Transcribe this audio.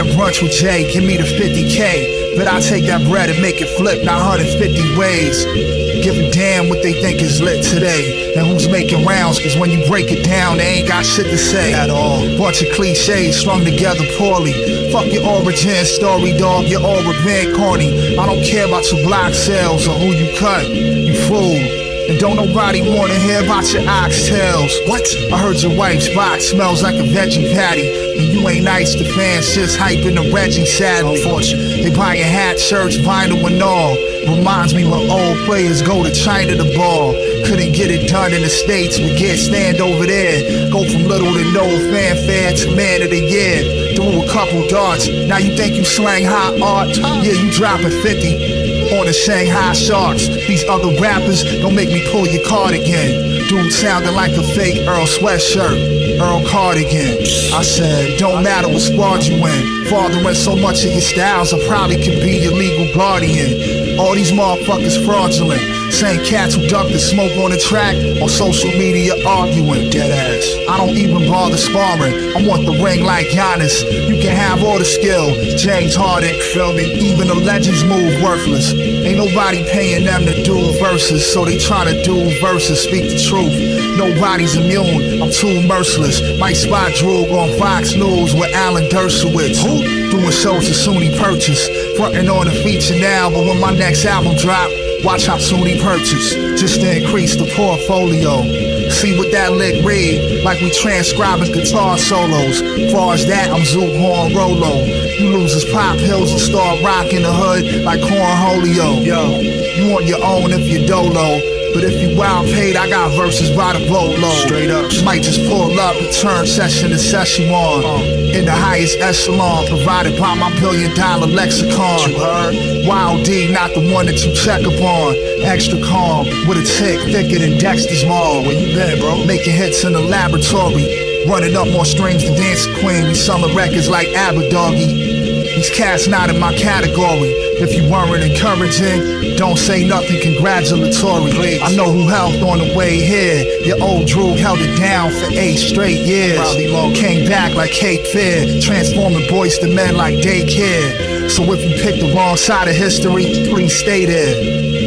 at a brunch with Jay, give me the 50K. But I take that bread and make it flip 950 ways. Give a damn what they think is lit today. And who's making rounds, cause when you break it down, they ain't got shit to say at all. Bunch of cliches strung together poorly. Fuck your origin story, dog, you're all revenge corny. I don't care about your block sales or who you cut, you fool. And don't nobody wanna hear about your oxtails. What? I heard your wife's box smells like a veggie patty. And you ain't nice to fans, just hyping the Reggie sadly. They buying hat, shirts, vinyl and all. Reminds me when old players go to China to ball. Couldn't get it done in the States, but get stand over there. Go little to no fanfare man of the year. Threw a couple darts, now you think you slang hot art? Yeah, you dropping 50 on the Shanghai Sharks. These other rappers don't make me pull your card again. Dude sounding like a fake Earl sweatshirt. Earl Cardigan. I said, don't matter what squad you in. Fathering so much of your styles, I probably could be your legal guardian. All these motherfuckers fraudulent. Same cats who duck the smoke on the track on social media arguing. Dead ass. I don't even bother sparring. I want the ring like Giannis. You can have all the skill. James Harden, feel me? Even the legends move worthless. Ain't nobody paying them to do verses, so they try to do verses. Speak the truth. Nobody's immune. I'm too merciless. Might spot Droog on Fox News with Alan Dershowitz. Who? Doing shows to SUNY Purchase. Frontin' on the feature now, but when my next album drop, Watch how soon he purchase, just to increase the portfolio. See what that lick read, like we transcribing guitar solos. Far as that, I'm Zoot Horn Rolo. You losers pop pills and start rocking the hood like Cornholio. Yo, you want your own if you dolo. But if you wild paid, I got verses by the boatload. Straight up. Might just pull up and turn session to session on. Uh. In the highest echelon, provided by my billion dollar lexicon. You heard? Wild D, not the one that you check upon. Extra calm, with a tick thicker than Dexter's mall. Where you been, bro? Making hits in the laboratory. Running up more strings than Dancing Queen. We selling records like Abba Doggy. These cats not in my category. If you weren't encouraging, don't say nothing congratulatory. Please. I know who helped on the way here. Your old Droog held it down for eight straight years. Came back like Cape Fear, transforming boys to men like daycare. So if you picked the wrong side of history, please stay there.